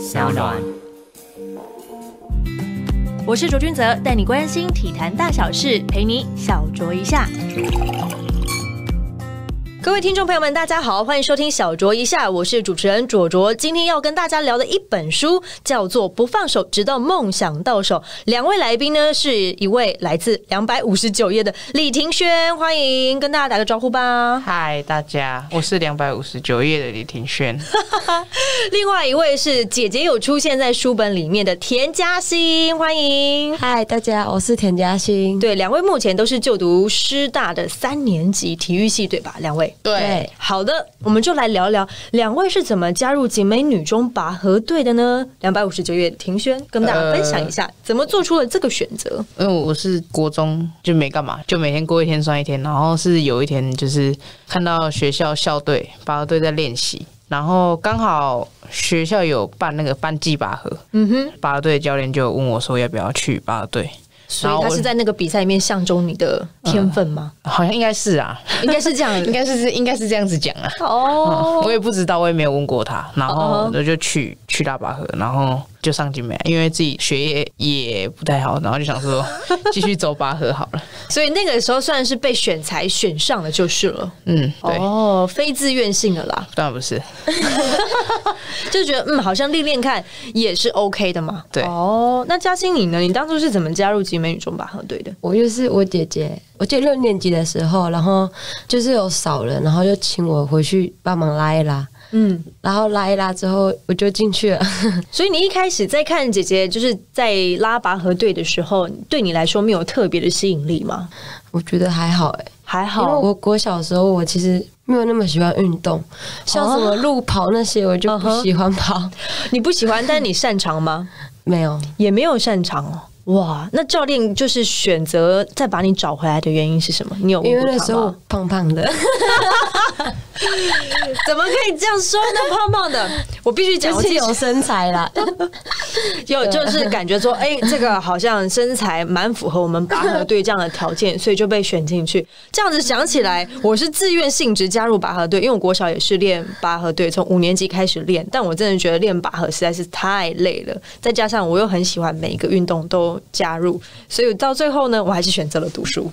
小暖。我是卓君泽，带你关心体坛大小事，陪你小酌一下。各位听众朋友们，大家好，欢迎收听小酌一下，我是主持人卓卓。今天要跟大家聊的一本书叫做《不放手，直到梦想到手》。两位来宾呢，是一位来自两百五十九页的李庭轩，欢迎跟大家打个招呼吧。嗨，大家，我是两百五十九页的李庭轩。另外一位是姐姐有出现在书本里面的田嘉欣，欢迎。嗨，大家，我是田嘉欣。对，两位目前都是就读师大的三年级体育系，对吧？两位。对，好的，我们就来聊聊两位是怎么加入景美女中拔河队的呢？两百五十九页，庭轩跟大家分享一下，怎么做出了这个选择？因为我是国中就没干嘛，就每天过一天算一天。然后是有一天，就是看到学校校队拔河队在练习，然后刚好学校有办那个班级拔河，嗯哼，拔河队教练就问我说要不要去拔河队。所以他是在那个比赛里面相中你的天分吗？好像应该是啊，应该是这样，应该是是应该是这样子讲啊。哦，我也不知道，我也没有问过他，然后我就去去大巴河，然后。就上集美，因为自己学业也不太好，然后就想说 继续走拔河好了。所以那个时候算是被选才选上了就是了。嗯，对。哦，非自愿性的啦。当然不是，就觉得嗯，好像练练看也是 OK 的嘛。对。哦，那嘉欣你呢？你当初是怎么加入集美女中拔河队的？我就是我姐姐，我记得六年级的时候，然后就是有少人，然后就请我回去帮忙拉一拉。嗯，然后拉一拉之后，我就进去了。所以你一开始在看姐姐就是在拉拔河队的时候，对你来说没有特别的吸引力吗？我觉得还好，哎，还好。因为我我小时候我其实没有那么喜欢运动，像什么路跑那些，我就不喜欢跑。你不喜欢，但你擅长吗？没有，也没有擅长哦。哇，那教练就是选择再把你找回来的原因是什么？你有因为那时候胖胖的，怎么可以这样说呢？胖胖的，我必须讲，是有身材啦，有就是感觉说，哎，这个好像身材蛮符合我们拔河队这样的条件，所以就被选进去。这样子想起来，我是自愿性质加入拔河队，因为我国小也是练拔河队，从五年级开始练，但我真的觉得练拔河实在是太累了，再加上我又很喜欢每一个运动都。加入，所以到最后呢，我还是选择了读书。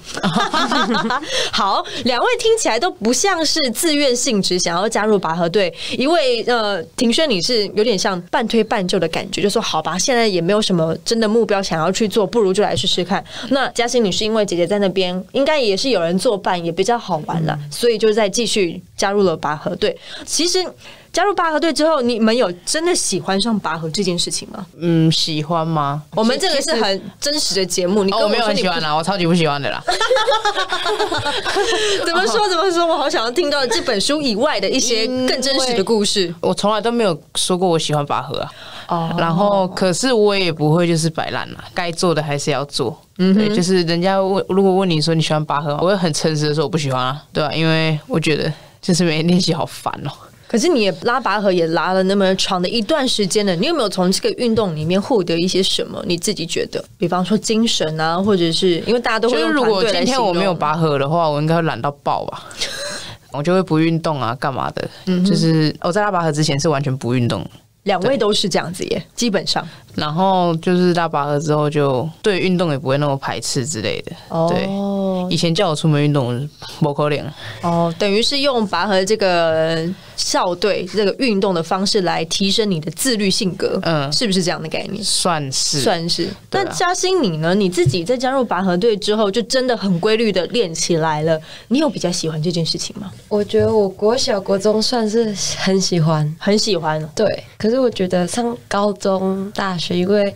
好，两位听起来都不像是是自愿性质想要加入拔河队。一位呃，庭轩，你是有点像半推半就的感觉，就说好吧，现在也没有什么真的目标想要去做，不如就来试试看。那嘉欣，你是因为姐姐在那边，应该也是有人作伴，也比较好玩了，所以就在继续加入了拔河队。其实。加入拔河队之后，你们有真的喜欢上拔河这件事情吗？嗯，喜欢吗？我们这个是很真实的节目，你我没有很喜欢啦，我超级不喜欢的啦。怎么说？怎么说？我好想要听到这本书以外的一些更真实的故事。我从来都没有说过我喜欢拔河啊。哦。然后，可是我也不会就是摆烂啦，该做的还是要做。嗯。对，就是人家问，如果问你说你喜欢拔河，我会很诚实的说我不喜欢啊，对吧？因为我觉得就是每天练习好烦哦。可是你也拉拔河也拉了那么长的一段时间了，你有没有从这个运动里面获得一些什么？你自己觉得，比方说精神啊，或者是因为大家都会如果今天我没有拔河的话，我应该会懒到爆吧？我就会不运动啊，干嘛的？就是我在拉拔河之前是完全不运动。两位都是这样子耶，基本上。然后就是拉拔河之后，就对运动也不会那么排斥之类的。对，以前叫我出门运动，不可能。哦，等于是用拔河这个校队这个运动的方式来提升你的自律性格，嗯，是不是这样的概念？算是，算是。那嘉欣你呢？你自己在加入拔河队之后，就真的很规律的练起来了。你有比较喜欢这件事情吗？我觉得我国小国中算是很喜欢，很喜欢。对，可是我觉得上高中大。是因为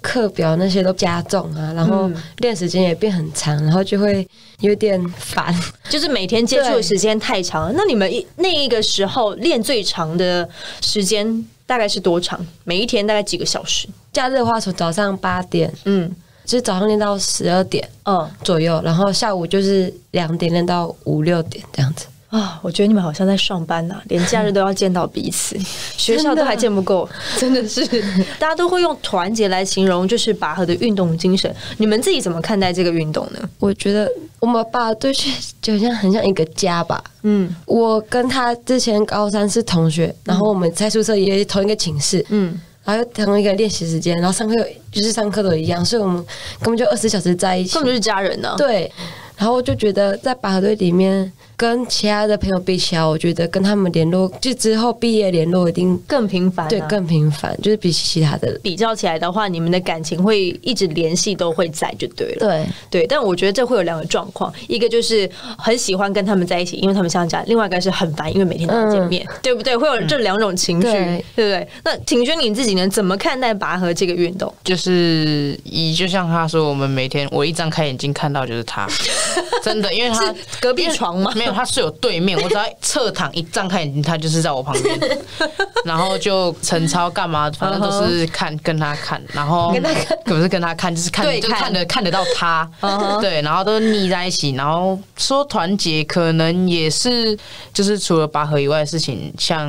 课表那些都加重啊，然后练时间也变很长，然后就会有点烦，就是每天接触的时间太长了。那你们一那一个时候练最长的时间大概是多长？每一天大概几个小时？假日的话，从早上八点，嗯，就是早上练到十二点，嗯左右，然后下午就是两点练到五六点这样子。啊，我觉得你们好像在上班呐，连假日都要见到彼此，学校都还见不够，真的是，大家都会用团结来形容，就是拔河的运动精神。你们自己怎么看待这个运动呢？我觉得我们拔河队去就像很像一个家吧。嗯我跟他之前高三是同学，然后我们在宿舍也同一个寝室，嗯，然后又同一个练习时间，然后上课就是上课都一样，所以我们根本就二十小时在一起根。本就是家人呢、对，然后我就觉得在拔河队里面跟其他的朋友比起来，我觉得跟他们联络，就之后毕业联络一定更频繁、啊，对更频繁，就是比起其他的。比较起来的话，你们的感情会一直联系都会在就对了。对，对，但我觉得这会有两个状况，一个就是很喜欢跟他们在一起，因为他们像家；另外一个是很烦，因为每天都要见面，对不对？会有这两种情绪，对对不对？那庭轩你自己呢？怎么看待拔河这个运动？就是以就像他说，我们每天我一张开眼睛看到就是他，真的，因为他是隔壁床嘛？没 有，他睡我对面，我只要侧躺一张开眼睛，他就是在我旁边，然后就陈超干嘛，反正都是看跟他看，然后跟他看，不是跟他看，就是看，就看。得看得到他。对，然后都腻在一起，然后说团结，可能也是就是除了拔河以外的事情，像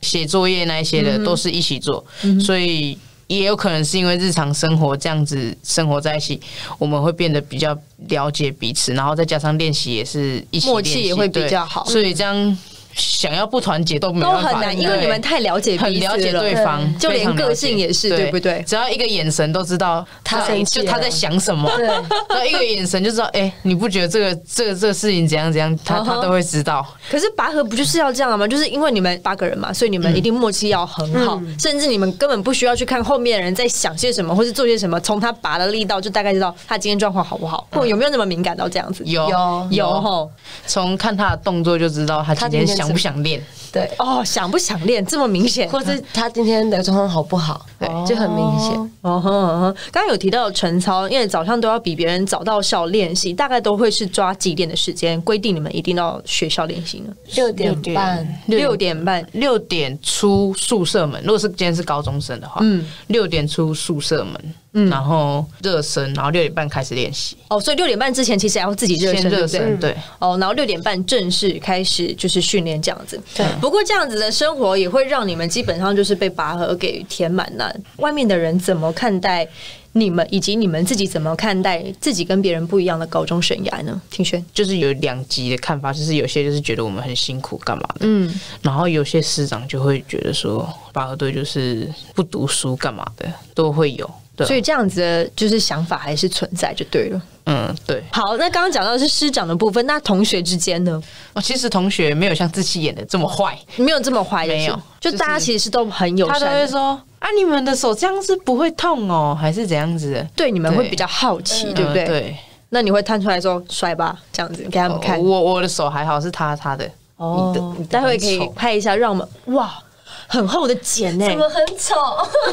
写作业那一些的，都是一起做，所以。也有可能是因为日常生活这样子生活在一起，我们会变得比较了解彼此，然后再加上练习也是一起默契也会比对较好。所以这样想要不团结都没都办法，很难，因为你们太了解很了解对了。方，就连个性也是对不对？只要一个眼神都知道他生气就他在想什么，对。一个眼神就知道，哎，你不觉得这个这个这个事情怎样怎样，他他都会知道。可是拔河不就是要这样吗？就是因为你们八个人嘛，所以你们一定默契要很好，甚至你们根本不需要去看后面的人在想些什么，或是做些什么，从他拔的力道就大概知道他今天状况好不好，或有没有那么敏感到这样子？有有有。从看他的动作就知道他今天他今天想不想练。对，哦，想不想练这么明显？或是他今天的状况好不好，对，就很明显。哦哼哦哼，刚刚有提到晨操，因为早上都要比别人早到校练习，大概都会是抓几点的时间？规定你们一定到学校练习呢？六点半，六点半。六点出宿舍门，如果是今天是高中生的话，嗯六点出宿舍门，然后热身，然后六点半开始练习，哦，所以六点半之前其实还要自己热身，先对不对？热身，对。哦，然后六点半正式开始就是训练这样子。对不过这样子的生活也会让你们基本上就是被拔河给填满了。外面的人怎么看待你们，以及你们自己怎么看待自己跟别人不一样的高中生涯呢？听轩，就是有两极的看法，就是有些就是觉得我们很辛苦干嘛的，嗯，然后有些师长就会觉得说拔河队就是不读书干嘛的，都会有。对，所以这样子的就是想法还是存在就对了。嗯，对。好，那刚刚讲到的是师长的部分，那同学之间呢，哦，其实同学没有像自己演的这么坏，没有这么坏，没有就就大家其实都很友他都，会说啊，你们的手这样子不会痛哦，还是怎样子的？对你们会比较好奇，嗯对不对？对，那你会探出来说甩吧，这样子给他们看。哦我我的手还好，是他他的。哦你的你的待会可以拍一下，让我们哇，很厚的茧呢、怎么很丑？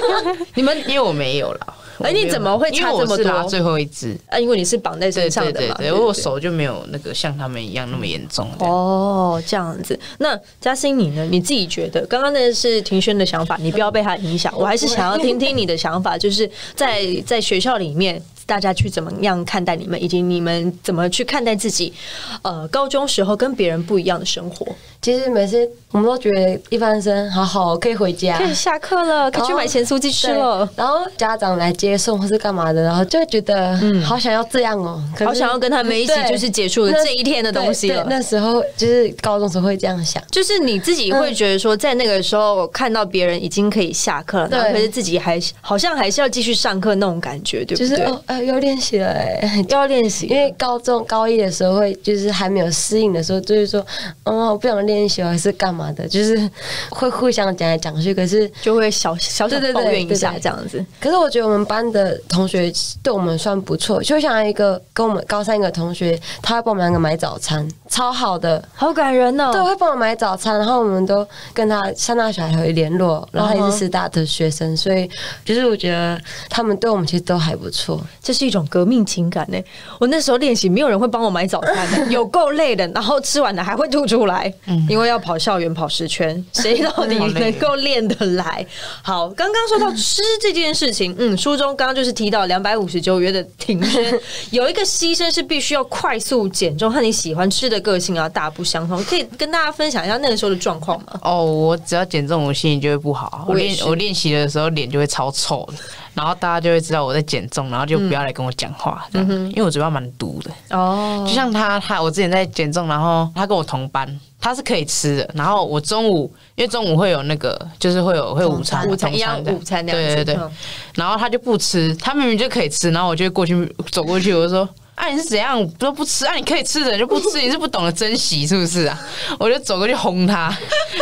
你们因为我没有了。哎你怎么会差这么我是拉多最后一只，啊，因为你是绑在身上的嘛，对对对，我手就没有那个像他们一样那么严重。哦，这样子。那嘉欣你呢？你自己觉得，刚刚那是庭轩的想法，你不要被他影响。我还是想要听听你的想法，就是在在学校里面，大家去怎么样看待你们，以及你们怎么去看待自己，呃，高中时候跟别人不一样的生活。其实每次我们都觉得一翻身好好可以回家，可以下课了，可以去买咸酥鸡吃了。对然后家长来接送或是干嘛的，然后就会觉得嗯好想要这样哦，好想要跟他们一起，就是结束了这一天的东西那时候就是高中时候会这样想，就是你自己会觉得说，在那个时候看到别人已经可以下课了，对然后可是自己还好像还是要继续上课那种感觉，对不对？就是哦，呃，要练习了哎，要练习，因为高中高一的时候会就是还没有适应的时候，就是说，嗯，我不想练习，还是干嘛的，就是会互相讲来讲去。可是，就会小小小对对对抱怨一下这样子。可是我觉得我们班的同学对我们算不错，就像一个跟我们高三一个同学，他会帮我们两个买早餐，超好的。好感人哦！对，会帮我买早餐，然后我们都跟他上大学还会联络，然后他也是师大的学生，所以就是我觉得他们对我们其实都还不错。这是一种革命情感呢。我那时候练习，没有人会帮我买早餐的，有够累的，然后吃完了还会吐出来，因为要跑校园跑十圈，谁到底能够练得来？好，刚刚说到吃这件事情，嗯，书中刚刚就是提到两百五十九元的庭轩，有一个牺牲是必须要快速减重，和你喜欢吃的个性啊大不相同，可以跟大家分享一下那个时候的状况吗？哦，我只要减重，我心情就会不好。我练我练习的时候脸就会超臭的，然后大家就会知道我在减重，然后就不要来跟我讲话，这样，因为我嘴巴蛮毒的。哦，就像他，他我之前在减重，然后他跟我同班，他是可以吃的。然后我中午，因为中午会有那个，就是会有会有午餐，午餐同一样的午餐那样，对对对。嗯然后他就不吃，他明明就可以吃，然后我就过去走过去，我就说。啊，你是怎样都不吃啊？你可以吃的就不吃，你是不懂得珍惜是不是啊？我就走过去轰他，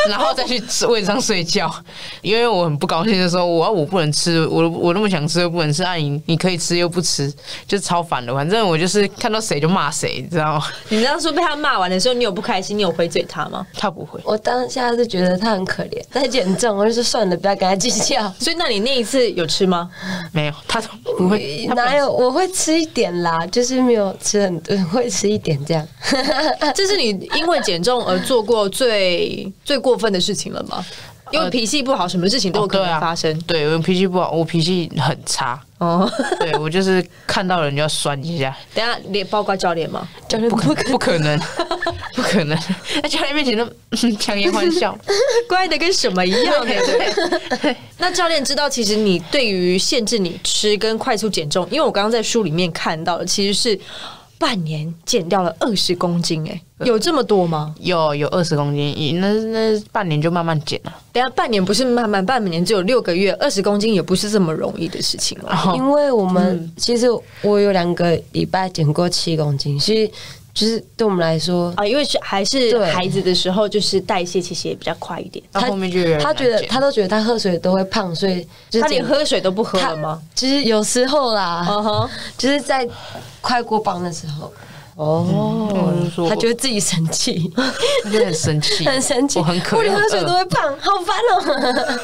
然后再去位置上睡觉，因为我很不高兴的说，我要我不能吃，我我那么想吃又不能吃，啊你你可以吃又不吃，就是超烦的。反正我就是看到谁就骂谁，你知道吗？你当初被他骂完的时候，你有不开心？你有回嘴他吗？他不会，我当下是觉得他很可怜，在减重，我就说算了，不要跟他计较。所以，那你那一次有吃吗？没有，他都不会，哪有？我会吃一点啦，就是没有吃很多，会吃一点这样。这是你因为减重而做过最最过分的事情了吗？因为脾气不好，什么事情都有可对啊能发生。对我脾气不好，我脾气很差。哦，对我就是看到人就要酸一下，等下连包括教练吗？教练不可不可能，不可能，在教练面前都 强颜欢笑。乖的跟什么一样的？对。那教练知道，其实你对于限制你吃跟快速减重，因为我刚刚在书里面看到的，其实是半年减掉了二十公斤、哎，有这么多吗？有有二十公斤，那那半年就慢慢减了。等下半年不是慢慢，半年只有六个月，二十公斤也不是这么容易的事情了。因为我们、其实我有两个礼拜减过七公斤，所以就是对我们来说，啊，因为是还是孩子的时候，就是代谢其实也比较快一点。到后面就他觉得他都觉得他喝水都会胖，所以他连喝水都不喝了吗？就是有时候啦，就是在快过磅的时候，哦，他就会自己生气，他就很生气，很生气，我很渴，我连喝水都会胖，好烦哦。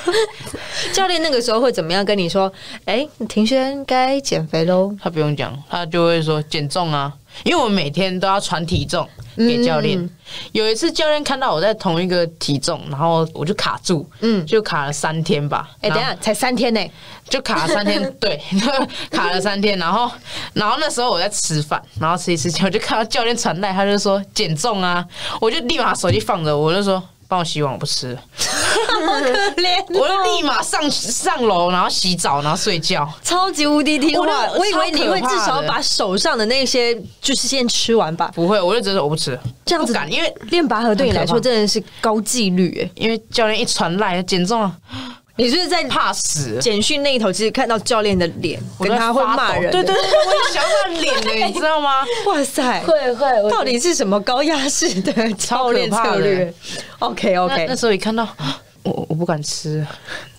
教练那个时候会怎么样跟你说？哎，庭轩该减肥喽。他不用讲，他就会说减重啊，因为我每天都要传体重给教练。嗯有一次教练看到我在同一个体重，然后我就卡住，嗯嗯，就卡了三天吧。哎，等下，才三天呢。就卡了三天，对，卡了三天，然后，然后那时候我在吃饭，然后吃一吃，我就看到教练传来，他就说减重啊，我就立马手机放着，我就说帮我洗碗，我不吃，好可怜我就立马上上楼，然后洗澡，然后睡觉。超级无敌听话。我我以为你会至少把手上的那些就是先吃完吧。不会，我就直接我不吃了，这样子因为练拔河对你来说真的是高纪律哎。因为教练一传来减重啊，你是在怕死。简讯那一头，其实看到教练的脸，跟他会骂人。对对对，我也想到他的脸了，你知道吗？哇塞，会会，到底是什么高压式的操练策略？OK OK，那时候一看到，我我不敢吃，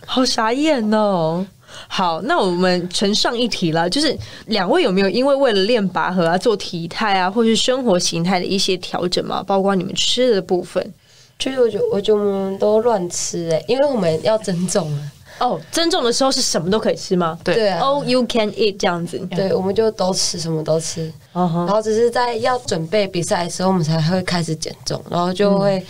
好傻眼哦。好，那我们承上一题了，就是两位有没有因为为了练拔河啊，做体态啊，或是生活形态的一些调整嘛？包括你们吃的部分就是我觉得我觉得我们都乱吃哎，因为我们要增重啊。哦。增重的时候是什么都可以吃吗？对，，All you can eat 这样子。对，我们就都吃，什么都吃。然后只是在要准备比赛的时候，我们才会开始减重，然后就会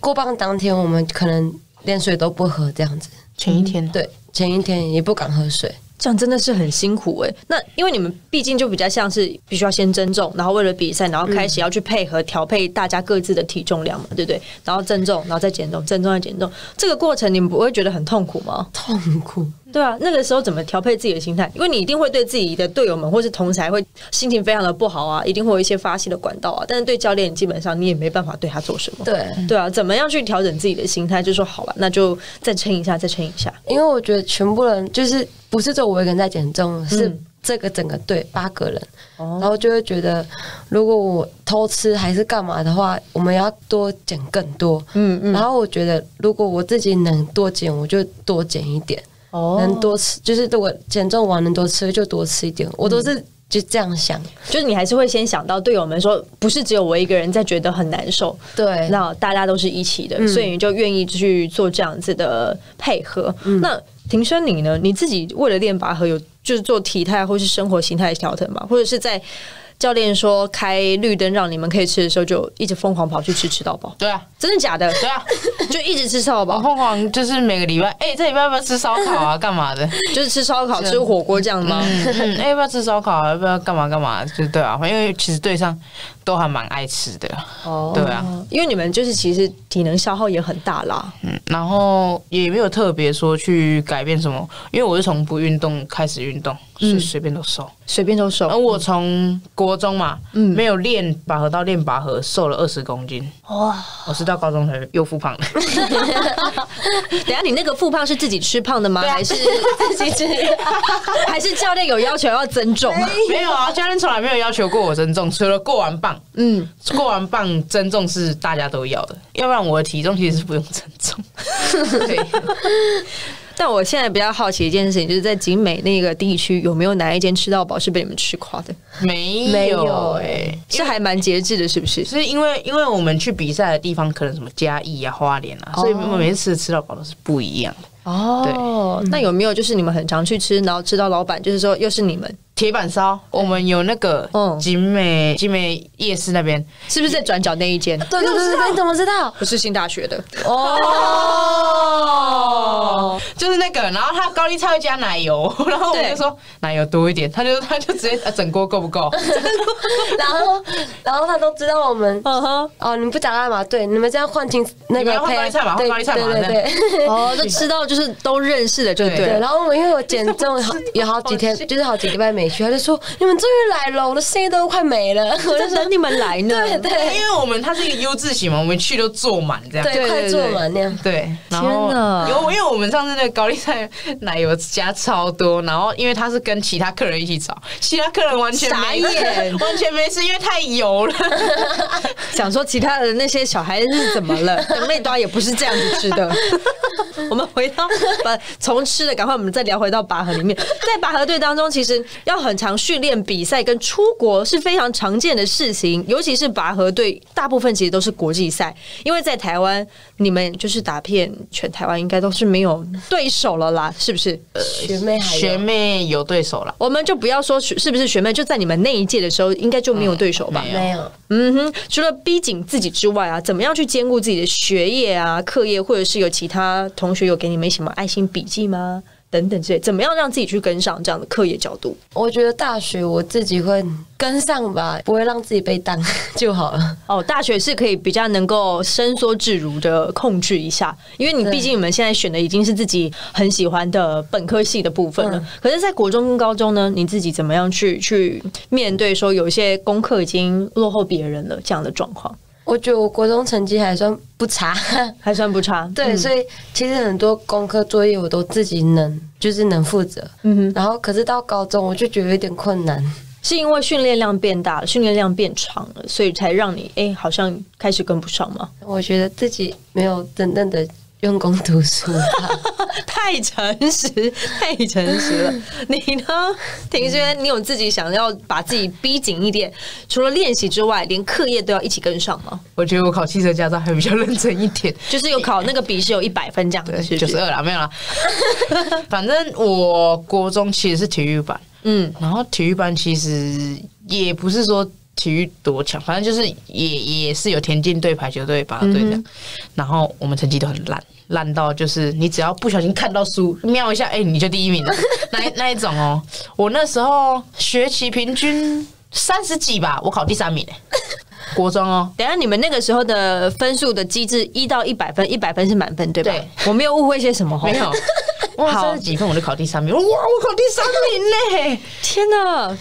过磅当天，我们可能连水都不喝这样子。前一天对，前一天也不敢喝水。这样真的是很辛苦哎、那因为你们毕竟就比较像是必须要先增重，然后为了比赛，然后开始要去配合调配大家各自的体重量嘛，对不对？然后增重，然后再减重，增重再减重，这个过程你们不会觉得很痛苦吗？痛苦，对啊，那个时候怎么调配自己的心态？因为你一定会对自己的队友们或是同才会心情非常的不好啊，一定会有一些发泄的管道啊。但是对教练，基本上你也没办法对他做什么。对，对啊，怎么样去调整自己的心态？就说好了，那就再撑一下，再撑一下。因为我觉得全部人就是不是只有我一个人在减重，是嗯这个整个队八个人，哦然后就会觉得，如果我偷吃还是干嘛的话，我们要多减更多。嗯嗯，然后我觉得，如果我自己能多减，我就多减一点；哦能多吃，就是如果减重完能多吃，就多吃一点。我都是就这样想。就是你还是会先想到队友们说，不是只有我一个人在觉得很难受，对，那大家都是一起的，嗯所以你就愿意去做这样子的配合。那庭生你呢？你自己为了练拔河有就是做体态或是生活形态的调整吗？或者是在教练说开绿灯让你们可以吃的时候，就一直疯狂跑去吃吃到饱，对啊，真的假的？对啊，就一直吃吃到饱，疯狂就是每个礼拜，哎、这礼拜要不要吃烧烤啊？干嘛的？就是吃烧烤、吃火锅这样吗？嗯嗯，哎、要不要吃烧烤啊？要不要干嘛干嘛？就对啊，因为其实队上都还蛮爱吃的，哦对啊，因为你们就是其实体能消耗也很大啦。嗯，然后也没有特别说去改变什么，因为我是从不运动开始运动，所以随便都瘦。随便都瘦而我从国中嘛，嗯没有练拔河到练拔河，瘦了二十公斤。哇！我是到高中才又复胖的。等下你那个复胖是自己吃胖的吗？啊还是自己吃？还是教练有要求要增重？没有啊，教练从来没有要求过我增重，除了过完磅，嗯，过完磅增重是大家都要的，要不然我的体重其实是不用增重。对，但我现在比较好奇一件事情，就是在景美那个地区有没有哪一间吃到饱是被你们吃垮的？没没有有哎、欸是还蛮节制的，是不是？是因为因为我们去比赛的地方可能什么嘉义啊、花莲啊，所以我们每次吃的吃到饱都是不一样的。哦，那有没有就是你们很常去吃，然后吃到老板就是说又是你们，铁板烧，我们有那个嗯景美景美夜市那边是不是在转角那一间？对对对对，你怎么知道？我是新大学的 哦，就是那个，然后他高丽菜会加奶油，然后我对就说奶油多一点，他就他就直接呃整锅够不够？然后然后他都知道我们。哦，你们不讲辣嘛？对，你们这样换清那个换高丽菜嘛对换高丽菜嘛对对对。哦，就吃到就是都认识的，就对。然后我们因为我减重好有好几天，就是好几个礼拜没去，他就说你们终于来了，我的声音都快没了。我就等你们来呢。对对因为我们它是一个 U 字形嘛，我们去都坐满这样。对对，快坐满那样。对，然后天哪有因为我们上次那个高丽菜奶油加超多，然后因为他是跟其他客人一起炒，其他客人完全没傻眼 完全没吃，因为太油了。想说其他的那些小孩子是怎么了？等内刀也不是这样子吃的。我们回到把从吃的，赶快我们再聊回到拔河里面。在拔河队当中，其实要很常训练、比赛跟出国是非常常见的事情，尤其是拔河队，大部分其实都是国际赛，因为在台湾，你们就是打遍全台湾，应该都是没有对手了啦，是不是？学妹还有学妹有对手了，我们就不要说是不是学妹，就在你们那一届的时候，应该就没有对手吧？没有没有？嗯哼，除了逼紧自己之外啊，怎么样去兼顾自己的学业啊、课业，或者是有其他同学有给你们什么爱心笔记吗？等等之类，怎么样让自己去跟上这样的课业角度？我觉得大学我自己会跟上吧，不会让自己被当 就好了。哦，大学是可以比较能够伸缩自如的控制一下，因为你毕竟你们现在选的已经是自己很喜欢的本科系的部分了。嗯可是，在国中跟高中呢，你自己怎么样去去面对说有一些功课已经落后别人了这样的状况？我觉得我国中成绩还算不差，还算不差，对，嗯所以其实很多功课作业我都自己能，就是能负责。嗯哼。然后可是到高中我就觉得有点困难。是因为训练量变大了，训练量变长了，所以才让你哎、好像开始跟不上吗？我觉得自己没有真正的用功读书。太诚实，太诚实了。你呢，庭轩？你有自己想要把自己逼紧一点，除了练习之外，连课业都要一起跟上吗？我觉得我考汽车驾照还比较认真一点。就是有考那个笔试有一百分这样子？九十二啦，没有啦。反正我国中其实是体育班，嗯，然后体育班其实也不是说体育多强，反正就是也也是有田径队、排球队、拔河队这样。然后我们成绩都很烂，烂到就是你只要不小心看到书，瞄一下，哎、你就第一名了，那那一种哦。我那时候学期平均三十几吧，我考第三名哎、国中哦。等下你们那个时候的分数的机制，一到一百分，一百分是满分，对吧？对我没有误会些什么没有，哇三十几分我就考第三名，哇，我考第三名嘞！天哪！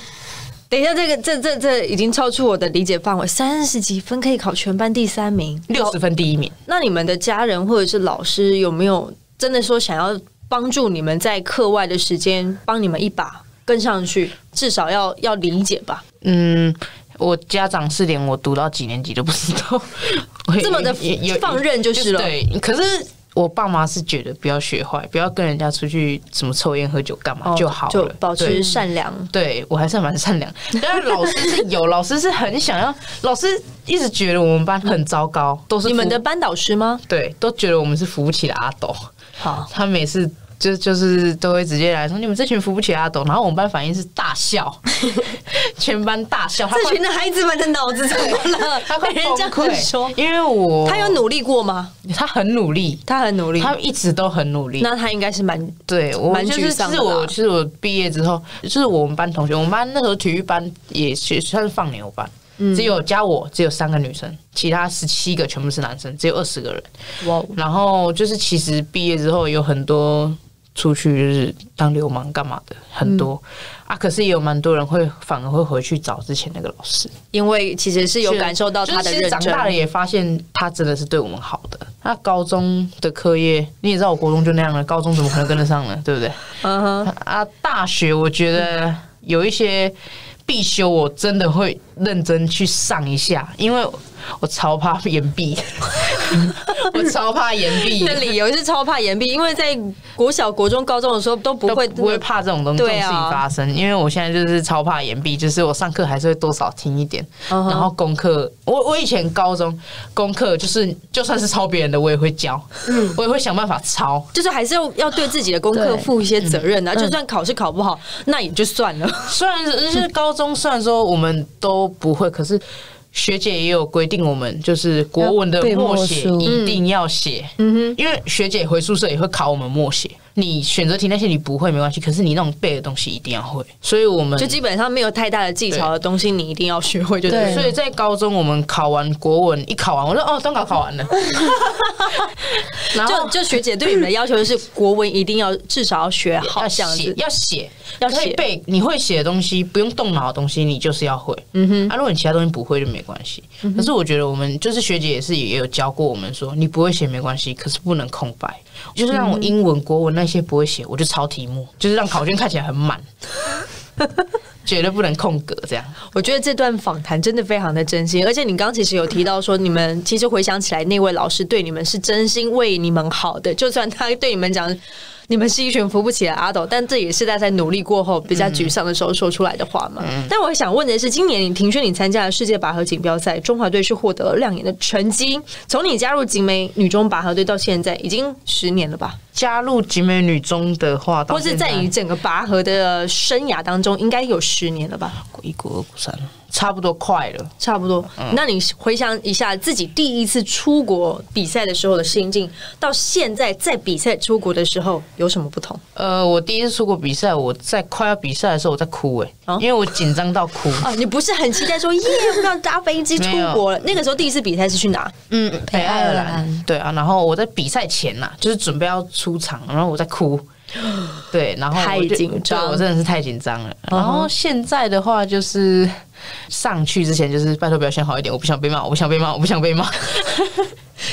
等一下，这个这这这已经超出我的理解范围，三十几分可以考全班第三名，六十分第一名，那你们的家人或者是老师有没有真的说想要帮助你们在课外的时间帮你们一把跟上去？至少要要理解吧？嗯，我家长是连我读到几年级都不知道，这么的放任就是了对，可是。我爸妈是觉得不要学坏，不要跟人家出去什么抽烟喝酒干嘛就好了，就保持善良。对我还是蛮善良，但是老师是有，老师是很想要，老师一直觉得我们班很糟糕，都是你们的班导师吗？对，都觉得我们是扶不起的阿斗。好，他每次就就是都会直接来说你们这群扶不起阿斗，然后我们班反应是大笑，全班大笑。这群的孩子们的脑子怎么了？他会被人这样崩溃说，因为我他有努力过吗？他很努力，他很努力，他一直都很努力。那他应该是蛮对我蛮就是沮丧的啦是我，毕业之后，就是我们班同学，我们班那时候体育班也是算是放牛班，嗯只有加我只有三个女生，其他十七个全部是男生，只有二十个人。哇，然后就是其实毕业之后有很多出去就是当流氓干嘛的很多、嗯啊，可是也有蛮多人会反而会回去找之前那个老师，因为其实是有感受到他的。长大了也发现他真的是对我们好的。那高中的课业你也知道，我国中就那样了，高中怎么可能跟得上呢？对不对？嗯哼，啊，大学我觉得有一些必修，我真的会认真去上一下，因为我超怕岩壁，我超怕岩壁的。理由是超怕岩壁，因为在国小、国中、高中的时候都不会都不会怕这种东西、这对啊种事情发生，因为我现在就是超怕岩壁，就是我上课还是会多少听一点然后功课，我我以前高中功课就是就算是抄别人的，我也会教，嗯我也会想办法抄。就是还是要要对自己的功课负一些责任的、啊。就算考试考不好，那也就算了。虽然就是高中，虽然说我们都不会，可是学姐也有规定，我们就是国文的默写一定要写。嗯哼，因为学姐回宿舍也会考我们默写。你选择题那些你不会没关系，可是你那种背的东西一定要会。所以我们就基本上没有太大的技巧的东西，你一定要学会就对。对所以在高中我们考完国文一考完，我说哦，中考考完了。然后就就学姐对你们的要求就是国文一定要至少要学好要写。要写要写你会写的东西不用动脑的东西，你就是要会。嗯哼，啊，如果你其他东西不会就没关系。可是我觉得我们就是学姐也是也有教过我们说，你不会写没关系，可是不能空白。就是让我英文、国文那些不会写，我就抄题目，就是让考卷看起来很满，绝对不能空格这样。我觉得这段访谈真的非常的真心，而且你刚刚其实有提到说，你们其实回想起来，那位老师对你们是真心为你们好的，就算他对你们讲。你们是一群扶不起来的阿斗，但这也是他在努力过后比较沮丧的时候说出来的话嘛。但我想问的是，今年你庭轩你参加了世界拔河锦标赛，中华队是获得了亮眼的成绩。从你加入景美女中拔河队到现在，已经十年了吧？加入景美女中的话，或是在你整个拔河的生涯当中，应该有十年了吧？国一、国二、国三，差不多快了。差不多。那你回想一下自己第一次出国比赛的时候的心境，到现在在比赛出国的时候有什么不同？呃，我第一次出国比赛，我在快要比赛的时候，我在哭哎、哦因为我紧张到哭。啊，你不是很期待说耶，我要搭飞机出国了？那个时候第一次比赛是去哪？嗯，北爱尔兰兰，对啊，然后我在比赛前呐、就是准备要出场，然后我在哭，对，然后太紧张我真的是太紧张了。然后现在的话，就是上去之前就是拜托表现好一点，我不想被骂，我不想被骂，我不想被骂。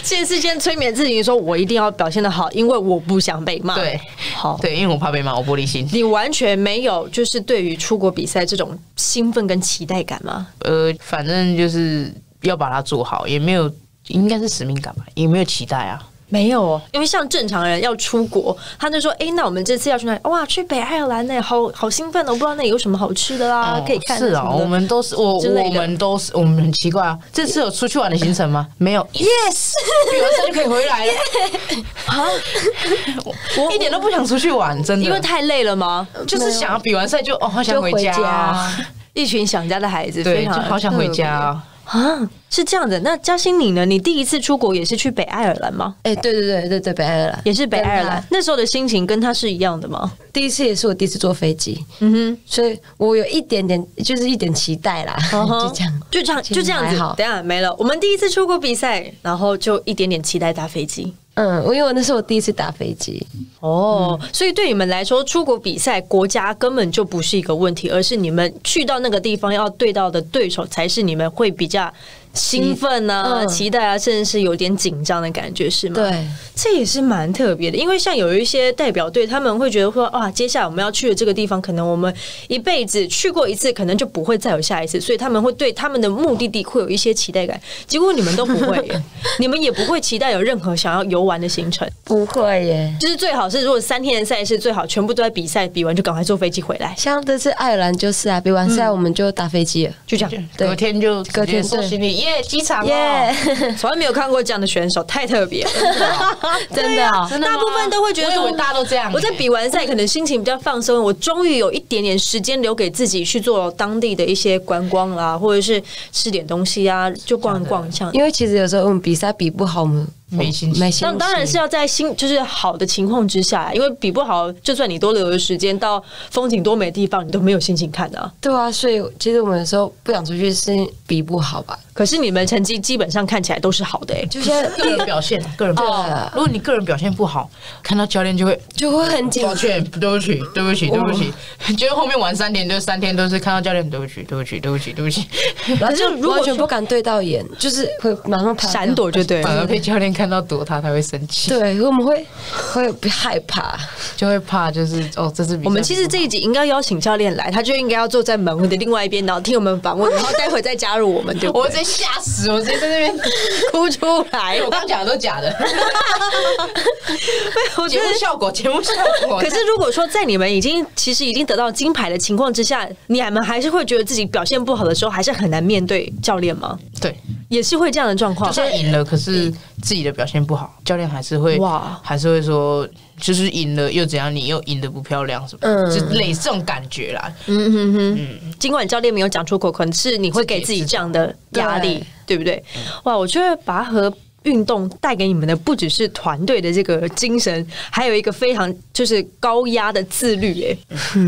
现在是先催眠自己说，我一定要表现的好，因为我不想被骂。对，好。对，因为我怕被骂，我玻璃心。你完全没有就是对于出国比赛这种兴奋跟期待感吗？呃，反正就是要把它做好，也没有，应该是使命感吧，也没有期待啊。没有哦，因为像正常人要出国，他就说：“哎、那我们这次要去哪里？哇，去北爱尔兰呢，好好兴奋哦！我不知道那里有什么好吃的啦，哦可以看是啊，我们都是我我们都是我们很奇怪啊。这次有出去玩的行程吗？没有，yes，比完赛就可以回来了。我一点都不想出去玩，真的，因为太累了吗？就是想要比完赛就哦，好想回家一群想家的孩子，对，非常就好想回家啊。啊！是这样的，那嘉欣你呢？你第一次出国也是去北爱尔兰吗？哎、对对对对对，北爱尔兰也是北爱尔兰，那时候的心情跟他是一样的吗？第一次也是我第一次坐飞机，嗯哼，所以我有一点点就是一点期待啦，嗯 就这样。就这样，就这样子好。等下没了，我们第一次出国比赛，然后就一点点期待搭飞机。嗯，因为那是我第一次打飞机，哦，所以对你们来说，出国比赛国家根本就不是一个问题，而是你们去到那个地方要对到的对手才是你们会比较兴奋啊、嗯期待啊，甚至是有点紧张的感觉，是吗？，对，这也是蛮特别的，因为像有一些代表队，他们会觉得说，啊，接下来我们要去的这个地方，可能我们一辈子去过一次，可能就不会再有下一次，所以他们会对他们的目的地会有一些期待感。结果你们都不会耶，你们也不会期待有任何想要游玩的行程。不会耶。就是最好是，如果三天的赛事，最好全部都在比赛，比完就赶快坐飞机回来，像这次爱尔兰就是啊，比完赛我们就搭飞机了。就这样。隔天就隔天直接收行李耶，机场耶，从来没有看过这样的选手，太特别了。真的哦，真的大部分都会觉得说我大家都这样我在比完赛，可能心情比较放松，我终于有一点点时间留给自己去做当地的一些观光啦，或者是吃点东西啊，就逛一逛这样。因为其实有时候我们比赛比不好，我们没心情没心。当当然是要在心就是好的情况之下，因为比不好，就算你多留的时间到风景多美的地方，你都没有心情看的、啊。对啊，所以其实我们有时候不想出去是比不好吧，可是你们成绩基本上看起来都是好的、欸，就是个人表现，个人表对现。如果你个人表现不好，看到教练就会就会很紧抱歉，对不起，对不起，对不起。结果后面玩三天，就三天都是看到教练，对不起，对不起，对不起，对不起，然后就如果完全不敢对到眼，就是会马上闪躲就对了。反而被教练看到躲他，他会生气，对，我们会会害怕。就会怕，就是哦，这是我们其实这一集应该邀请教练来，他就应该要坐在门的另外一边，然后听我们访问，然后待会再加入我们，对不对？我直接吓死，我直接在那边，哭出来，我刚讲的都假的，我觉得节目效果，节目效果。可是如果说在你们已经其实已经得到金牌的情况之下，你们还是会觉得自己表现不好的时候，还是很难面对教练吗？对，也是会这样的状况就。算赢了，可是自己的表现不好，教练还是会哇还是会说，就是赢了又怎样，你又赢得不漂亮什么，嗯就类似这种感觉啦。嗯哼哼，尽管教练没有讲出口，可能是你会给自己这样的压力，对不对？哇，我觉得拔河。运动带给你们的不只是团队的这个精神，还有一个非常就是高压的自律，哎，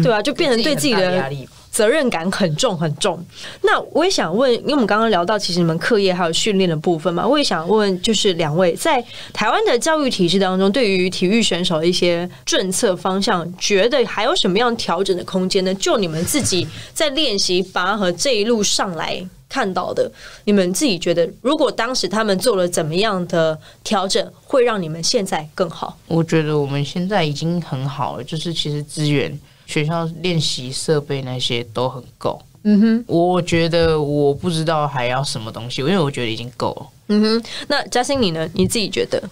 对吧、就变成对自己的压力。责任感很重很重。那我也想问，因为我们刚刚聊到其实你们课业还有训练的部分嘛，我也想问，就是两位在台湾的教育体制当中，对于体育选手的一些政策方向，觉得还有什么样调整的空间呢？就你们自己在练习拔河这一路上来。看到的，你们自己觉得，如果当时他们做了怎么样的调整，会让你们现在更好？我觉得我们现在已经很好了，就是其实资源、学校练习设备那些都很够。嗯哼，我觉得我不知道还要什么东西，因为我觉得已经够了。嗯哼。那嘉欣你呢？你自己觉得？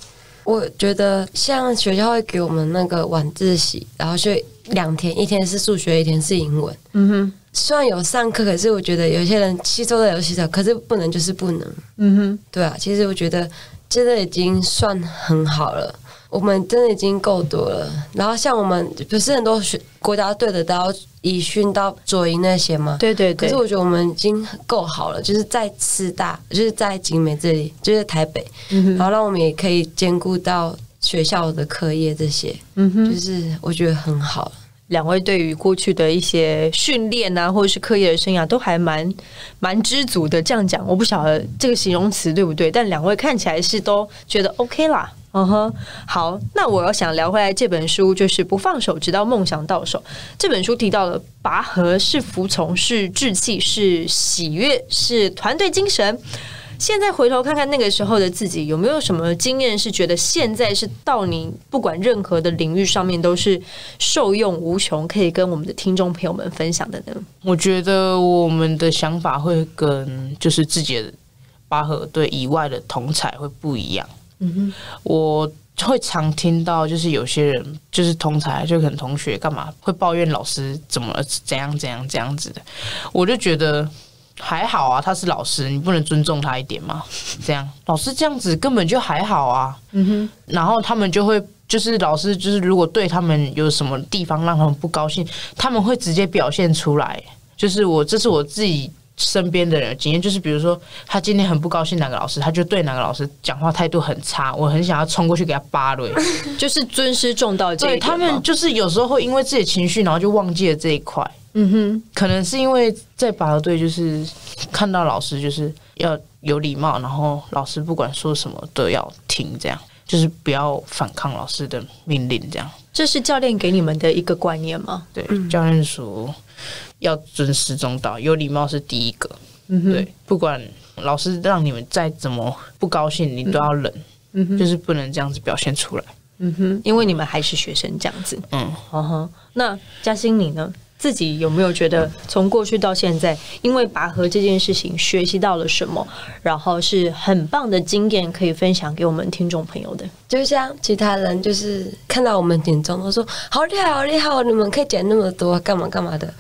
我觉得像学校会给我们那个晚自习，然后就两天，一天是数学，一天是英文。嗯哼，虽然有上课，可是我觉得有些人吸收的有吸收，可是不能就是不能。嗯哼。对啊，其实我觉得真的已经算很好了，我们真的已经够多了。然后像我们不是很多学国家队的都要以训到左营那些吗？对对对可是。我觉得我们已经够好了，就是在师大，就是在景美这里，就是台北，嗯然后让我们也可以兼顾到学校的课业这些，嗯哼。就是我觉得很好。两位对于过去的一些训练啊，或者是课业的生涯，都还蛮蛮知足的。这样讲，我不晓得这个形容词对不对，但两位看起来是都觉得 OK 啦。嗯哼，好，那我要想聊回来这本书，就是不放手，直到梦想到手。这本书提到了拔河是服从，是志气，是喜悦，是团队精神。现在回头看看那个时候的自己，有没有什么经验是觉得现在是到你不管任何的领域上面都是受用无穷，可以跟我们的听众朋友们分享的呢？我觉得我们的想法会跟就是自己的拔河队以外的同才会不一样。嗯哼，我会常听到，就是有些人就是同才，就可能同学干嘛会抱怨老师怎么怎样怎样这样子的，我就觉得。还好啊，他是老师，你不能尊重他一点吗？这样，老师这样子根本就还好啊。嗯哼，然后他们就会，就是老师，就是如果对他们有什么地方让他们不高兴，他们会直接表现出来。就是我，这是我自己身边的人的经验，就是比如说他今天很不高兴哪个老师，他就对哪个老师讲话态度很差，我很想要冲过去给他扒了。就是尊师重道这一对他们就是有时候会因为自己的情绪，然后就忘记了这一块。嗯哼，可能是因为在拔河队，就是看到老师就是要有礼貌，然后老师不管说什么都要听，这样就是不要反抗老师的命令，这样。这是教练给你们的一个观念吗？对，教练说要尊师重道，有礼貌是第一个。嗯，对，不管老师让你们再怎么不高兴，你都要忍，嗯，就是不能这样子表现出来。嗯哼，因为你们还是学生这样子。嗯，嗯哼，那嘉欣你呢？自己有没有觉得从过去到现在，因为拔河这件事情学习到了什么，然后是很棒的经验可以分享给我们听众朋友的？就像其他人就是看到我们减重，都说好厉害，好厉害哦，你们可以减那么多，干嘛干嘛的。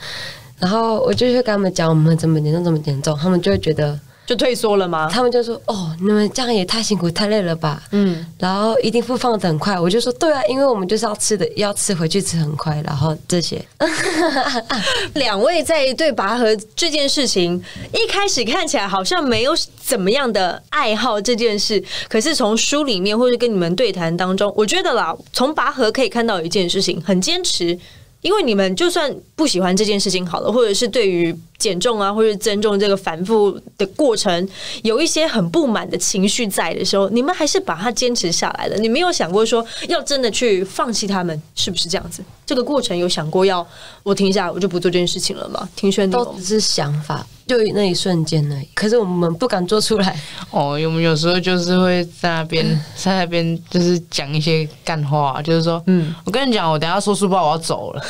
然后我就会跟他们讲我们怎么严重，怎么严重，他们就会觉得就退缩了吗？他们就说：“哦，你们这样也太辛苦、太累了吧？”嗯，然后一定复放的很快。我就说：“对啊，因为我们就是要吃的，要吃回去吃很快。”然后这些，两位在对拔河这件事情一开始看起来好像没有怎么样的爱好这件事，可是从书里面或者跟你们对谈当中，我觉得啦，从拔河可以看到一件事情，很坚持。因为你们就算不喜欢这件事情好了，或者是对于减重啊，或者增重这个反复的过程，有一些很不满的情绪在的时候，你们还是把它坚持下来了。你没有想过说要真的去放弃他们，是不是这样子？这个过程有想过要我停下来，我就不做这件事情了吗？听轩，都只是想法，就那一瞬间而已。可是我们不敢做出来。哦，我们有时候就是会在那边，在那边就是讲一些干话，就是说，嗯，我跟你讲，我等下收书包，我要走了。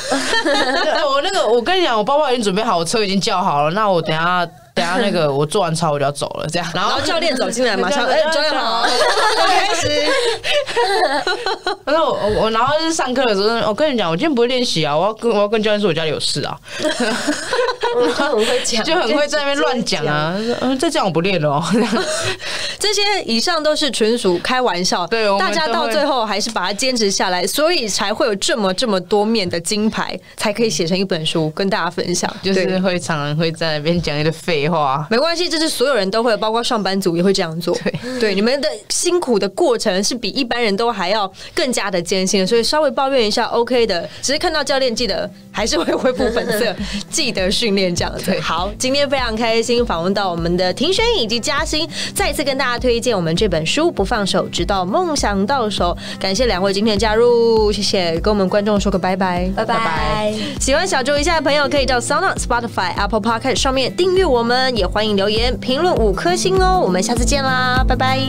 我那个，我跟你讲，我包包已经准备好，我车已经叫好了。那我等下。等下那个 我做完操我就要走了，这样，然后教练走进来，马上 哎，教练好，开始。然后我我然后是上课的时候，我跟你讲，我今天不会练习啊，我要跟我要跟教练说我家里有事啊。就很会讲，就很会在那边乱讲啊。嗯，再这样我不练了哦。这些以上都是纯属开玩笑，对，大家到最后还是把它坚持下来，所以才会有这么这么多面的金牌，才可以写成一本书跟大家分享。就是会常常会在那边讲一堆废。话没关系，这是所有人都会，包括上班族也会这样做。对对，你们的辛苦的过程是比一般人都还要更加的艰辛，所以稍微抱怨一下 OK 的。只是看到教练，记得还是会恢复本色，记得训练这样子。好，今天非常开心访问到我们的庭轩以及嘉欣，再次跟大家推荐我们这本书《不放手，直到梦想到手》。感谢两位今天的加入，谢谢，跟我们观众说个拜拜，拜拜。喜欢小周一下的朋友，可以到 Sound、Spotify、Apple Podcast 上面订阅我也欢迎留言评论五颗星哦，我们下次见啦，拜拜。